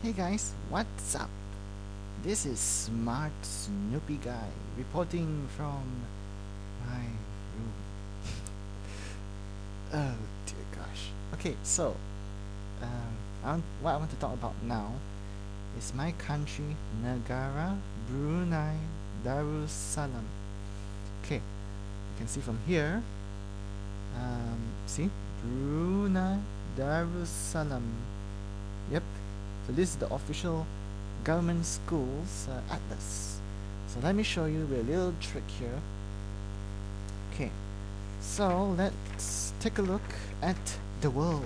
Hey guys, what's up? This is Smart Snoopy Guy reporting from my room. oh dear gosh. Okay, so um, I want, what I want to talk about now is my country, Negara, Brunei, Darussalam. Okay, you can see from here. Um, see, Brunei, Darussalam. So this is the official government schools uh, atlas. So let me show you a little trick here. Okay. So let's take a look at the world.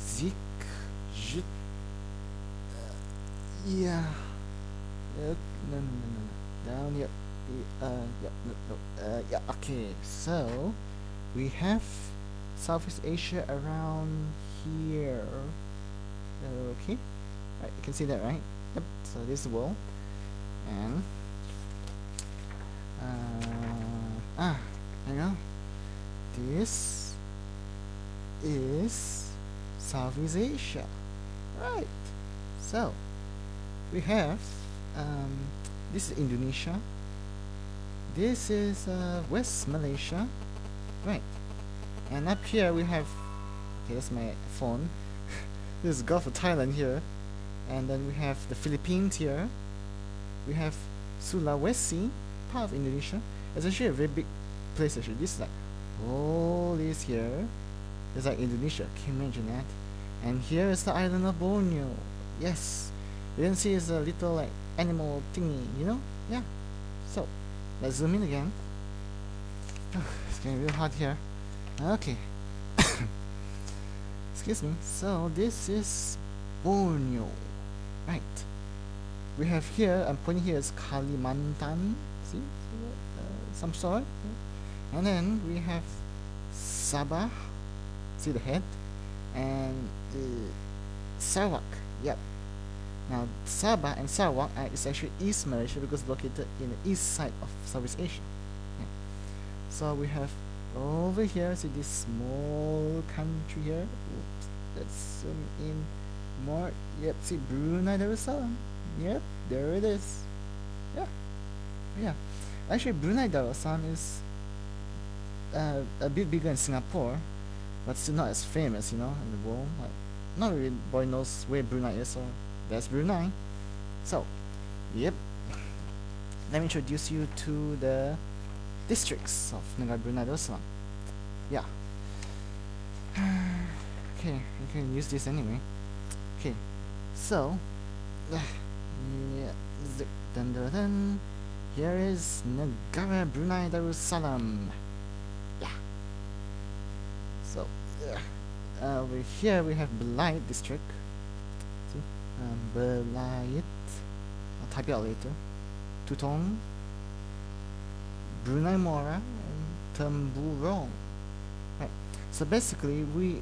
Zik, uh, yeah. Uh, no, no, no, no, down here. Uh, no, no, uh, yeah. Okay. So we have Southeast Asia around here. Okay, right, you can see that, right? Yep. So this is the and uh, ah, hang on. This is Southeast Asia, right? So we have um, this is Indonesia. This is uh, West Malaysia, right? And up here we have okay, that's my phone. This is Gulf of Thailand here, and then we have the Philippines here. We have Sulawesi, part of Indonesia. It's actually a very big place. Actually, this is like all this here. It's like Indonesia. Can you imagine that? And here is the island of Borneo. Yes, you can see it's a little like animal thingy. You know? Yeah. So let's zoom in again. it's getting real hot here. Okay. Excuse me. So this is Borneo, right? We have here. I'm pointing here is Kalimantan. See, uh, some sort. And then we have Sabah. See the head, and uh, Sarawak. Yep. Now Sabah and Sarawak uh, is actually East Malaysia because located in the east side of Southeast Asia. Yeah. So we have over here see this small country here? Oops, let's zoom in more. Yep see Brunei Darussalam. Yep there it is. Yeah yeah. Actually Brunei Darussalam is uh, a bit bigger in Singapore but still not as famous you know in the world. Like not really boy knows where Brunei is so that's Brunei. So yep. Let me introduce you to the districts of Negara Brunei Darussalam. Yeah. okay, you can use this anyway. Okay, so yeah, dun, dun, dun. here is Negara Brunei Darussalam. Yeah. So uh, over here we have Belait district. See, um. I'll type it out later. Tutong. Brunei Muara and Temburong. Right. So basically, we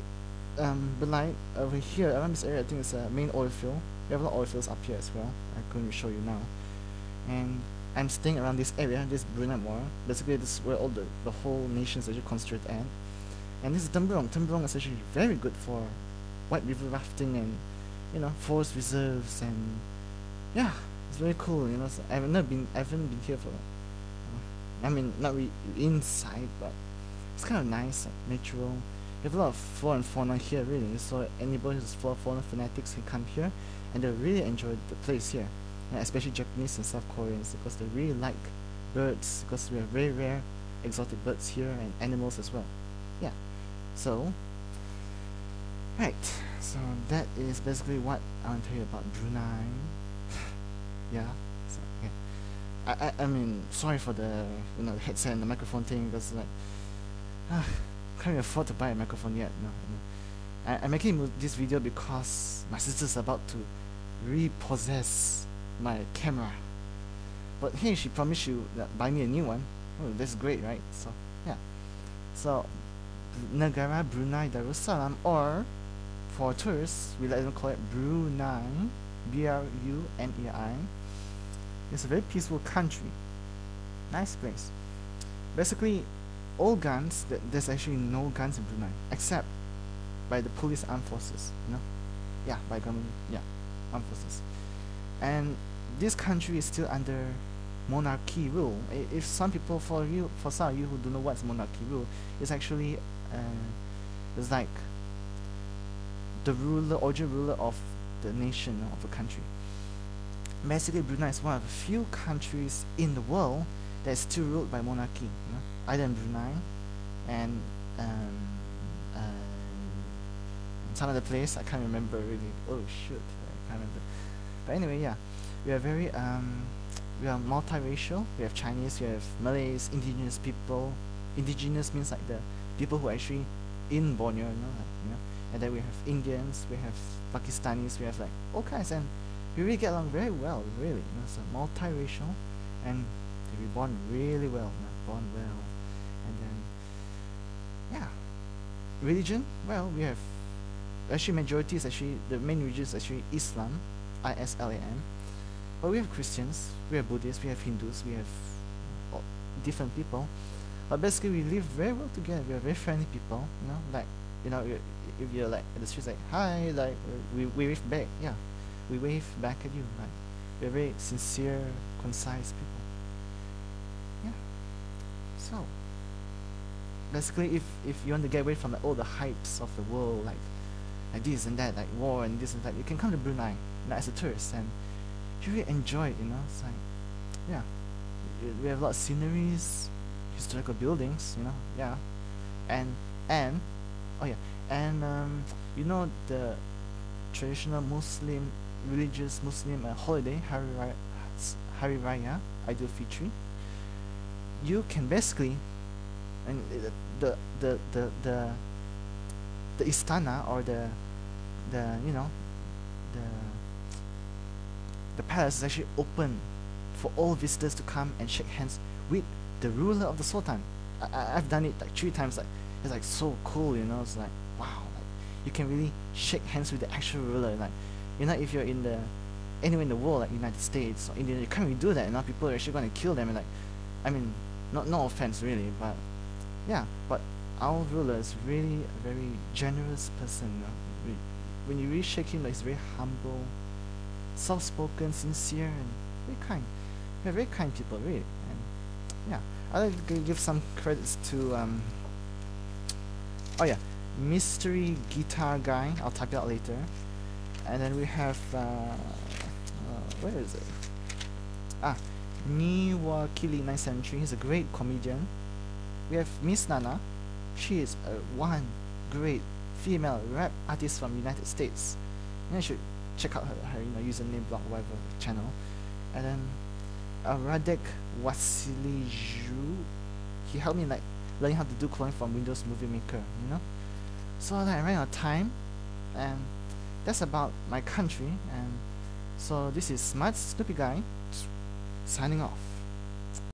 um, Belait over here around this area, I think it's a main oil field. We have a lot of oil fields up here as well. Going to show you now. And I'm staying around this area, this Brunei Muara. Basically, this is where all the, the whole nation is actually concentrated at. And this is. Temburong is actually very good for white river rafting and you know forest reserves and yeah, it's very cool. You know, so I've never been, I haven't been here for I mean, not really inside, but it's kind of nice, like natural. We have a lot of flora and fauna here, really. So anybody who's flora fauna fanatics can come here, and they really enjoy the place here. Especially Japanese and South Koreans, because they really like birds, because we have very rare exotic birds here and animals as well. Yeah. So, right. So that is basically what I want to tell you about Brunei. yeah. I, I, I mean, sorry for the you know the headset and the microphone thing because like, uh, can't afford to buy a microphone yet. No, no. I, I'm making this video because my sister's about to repossess my camera. But hey, she promised you that buy me a new one. Oh, that's great, right? So yeah. So Negara Brunei Darussalam, or for tourists, we like to call it Brunei, B-R-U-N-E-I. It's a very peaceful country. Nice place. Basically, all guns, th there's actually no guns in Brunei, except by the police armed forces, you know? yeah by government yeah armed forces and this country is still under monarchy rule I- if some people for you for some of you who don't know what's monarchy rule it's actually uh, it's like the ruler original ruler of the nation of a country basically Brunei is one of the few countries in the world that's still ruled by monarchy you know? either in Brunei and um, uh, some other place I can't remember really. Oh shoot I can't remember. But anyway yeah we are very um, we are multiracial. We have Chinese we have Malays indigenous people. Indigenous means like the people who are actually in Borneo you know, like, you know. And then we have Indians we have Pakistanis we have like all kinds. And we really get along very well really. You know so multiracial and we bond really well know, bond well. And then yeah. Religion well we have actually majority is actually the main religion is actually Islam I-S-L-A-M but we have Christians we have Buddhists we have Hindus we have different people. But basically we live very well together. We are very friendly people you know like you know if you're like in the streets like hi like uh, we, we wave back yeah we wave back at you like we're very sincere concise people. Yeah. So basically if if you want to get away from like, all the hypes of the world like like this and that like war and this and that you can come to Brunei know, as a tourist and you really enjoy it you know? It's like yeah. We have a lot of sceneries historical buildings you know? Yeah. And and oh yeah. And um, you know the traditional Muslim religious Muslim uh, holiday Hari Raya, Hari Raya Idul Fitri you can basically and the the the the the istana or the the you know the the palace is actually open for all visitors to come and shake hands with the ruler of the sultan. I, I've done it like three times like it's like so cool you know it's like wow like you can really shake hands with the actual ruler like you know if you're in the anywhere in the world like United States or India you can't really do that and now people are actually going to kill them and like I mean not no offense really but yeah but our ruler is really a very generous person? When you really shake him like he's very humble soft spoken sincere and very kind. They're very kind people really and yeah. I'd like to give some credits to um oh yeah mystery guitar guy. I'll type it out later and then we have uh, uh where is it? Ah Niwakili 973 he's a great comedian. We have Miss Nana. She is a one great female rap artist from United States. You, know, you should check out her, her you know username blog whatever channel. And then uh, Radek Wasiliju he helped me like learning how to do cloning from Windows Movie Maker you know? So like, I ran out of time and that's about my country and so this is Smart Snoopy Guy signing off